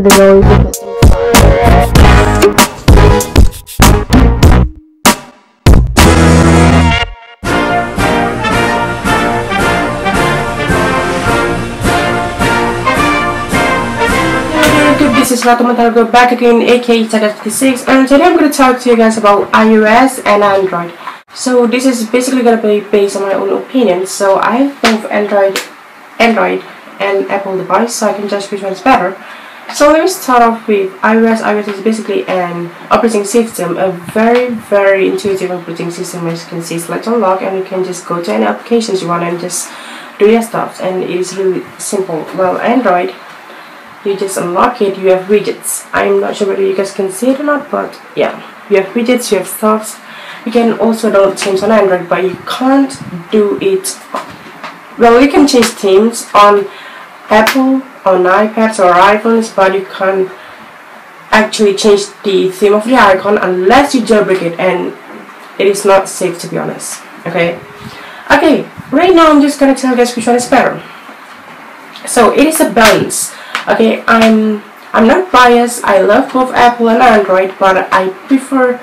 video because This is Montalvo back again, aka Tada56, and today I'm going to talk to you guys about iOS and Android. So this is basically going to be based on my own opinion. So I have both Android, Android and Apple device, so I can judge which one's better. So let me start off with iOS. iOS is basically an operating system, a very very intuitive operating system. As you can see, select unlock, and you can just go to any applications you want and just do your stuff. And it is really simple. Well, Android you just unlock it you have widgets i'm not sure whether you guys can see it or not but yeah you have widgets you have stuff you can also download themes on android but you can't do it well you can change themes on apple on ipads or iphones but you can't actually change the theme of the icon unless you jailbreak it and it is not safe to be honest. Okay? Okay right now i'm just gonna tell you guys which one is better. So it is a balance. Okay I'm I'm not biased. I love both Apple and Android but I prefer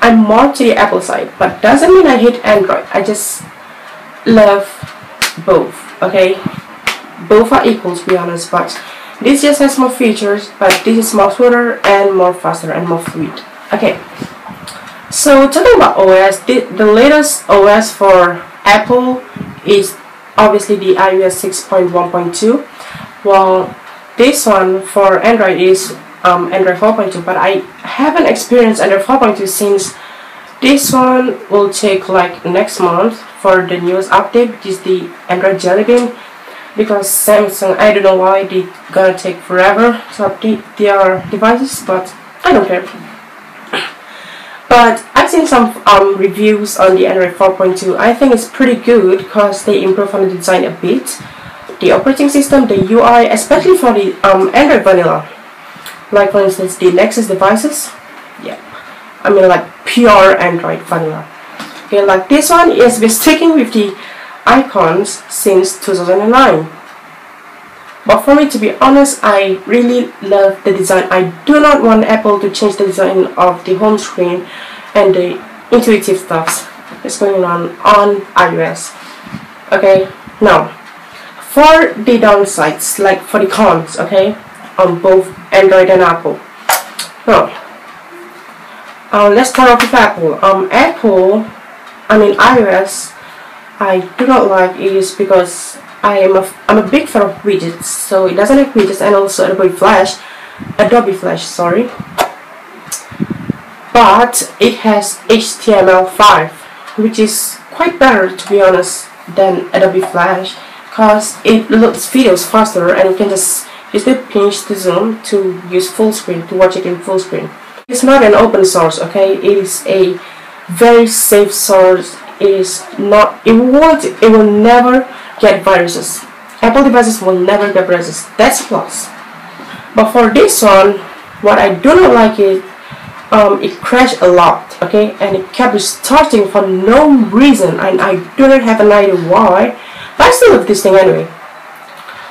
I'm more to the Apple side. But doesn't mean I hate Android. I just love both. Okay both are equal to be honest but this just has more features but this is more smoother and more faster and more fluid. Okay. So talking about OS the, the latest OS for Apple is obviously the iOS 6.1.2 while this one for Android is um, Android 4.2 but I haven't experienced Android 4.2 since this one will take like next month for the newest update which is the Android Jelly Bean because Samsung I don't know why they gonna take forever to update their devices but I don't care but I've seen some um, reviews on the Android 4.2 I think it's pretty good because they improve on the design a bit the operating system, the UI, especially for the um, Android vanilla. Like for instance the Nexus devices. Yeah. I mean like pure Android vanilla. Okay, like this one is been sticking with the icons since 2009. But for me to be honest, I really love the design. I do not want Apple to change the design of the home screen and the intuitive stuff that's going on on iOS. Okay, now for the downsides like for the cons okay on both Android and Apple now uh, let's start off with Apple um Apple I mean iOS I do not like is because I am a, I'm a big fan of widgets so it doesn't have widgets and also Adobe Flash Adobe Flash sorry. But it has HTML5 which is quite better to be honest than Adobe Flash because it loads videos faster and you can just use the pinch to zoom to use full screen to watch it in full screen. It's not an open source okay? It is a very safe source is not it won't it will never get viruses. Apple devices will never get viruses. That's a plus. But for this one what i do not like is um, it crashed a lot okay? And it kept restarting for no reason and i do not have an idea why. But I still love this thing anyway.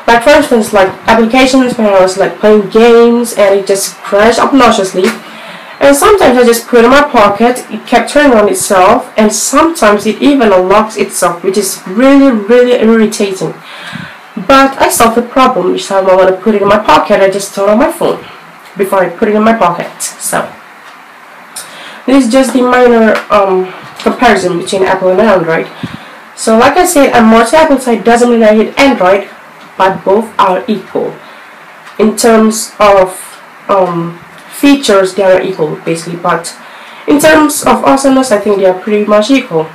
Like for instance, like applications when I was like playing games and it just crashed obnoxiously. And sometimes I just put it in my pocket, it kept turning on itself, and sometimes it even unlocks itself, which is really, really irritating. But I solved the problem. Each time I want to put it in my pocket, I just turn on my phone before I put it in my pocket. So, this is just the minor um, comparison between Apple and Android. So like I said, a multi-Apple site doesn't mean I hate Android, but both are equal. In terms of um, features, they are equal basically, but in terms of awesomeness, I think they are pretty much equal.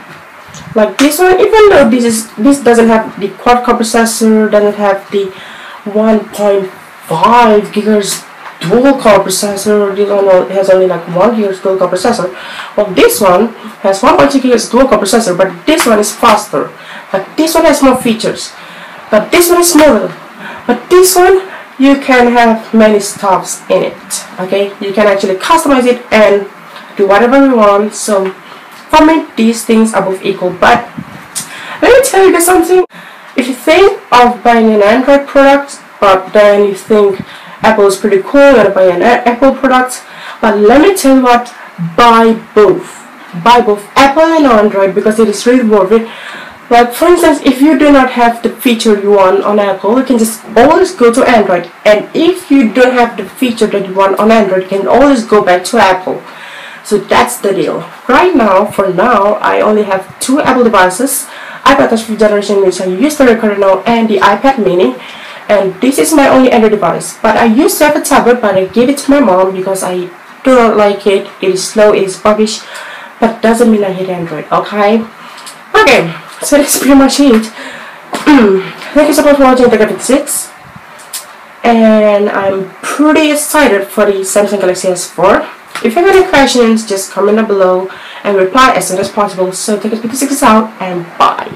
Like this one, even though this is this doesn't have the quad-core processor, doesn't have the 1.5 gigahertz dual core processor. This one has only like 1 GHz dual core processor. Well, this one has 1.2 GHz dual core processor, but this one is faster. But this one has more features. But this one is smaller. But this one, you can have many stops in it. Okay, you can actually customize it and do whatever you want. So, for me, these things are both equal. But let me tell you guys something. If you think of buying an Android product, but then you think Apple is pretty cool, gonna buy an Apple product. But let me tell you what, buy both. Buy both Apple and Android because it is really worth it. Like for instance, if you do not have the feature you want on Apple, you can just always go to Android. And if you don't have the feature that you want on Android, you can always go back to Apple. So that's the deal. Right now, for now, I only have two Apple devices. iPod Touch 5th generation which I use to record now and the iPad mini. And this is my only Android device. But I used to have a tablet but I gave it to my mom because I do not like it. It is slow, it is buggish. But doesn't mean I hate Android, okay? Okay, so that's pretty much it. Thank you so much for watching the Galaxy 6 and I'm pretty excited for the Samsung Galaxy S4 if you have any questions, just comment down below and reply as soon as possible. So take a peek, out and bye.